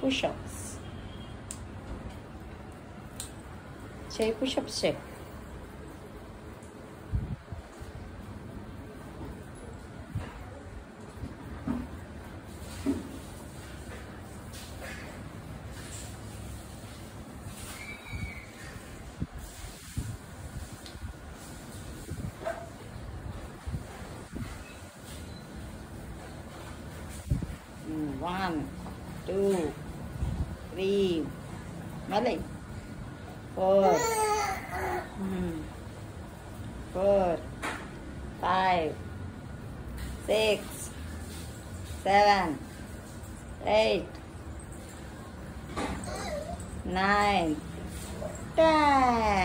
push-ups. Chơi push-ups check. one, two, three, Malay, four, mm-hmm. four, five, six, seven, eight, nine, ten.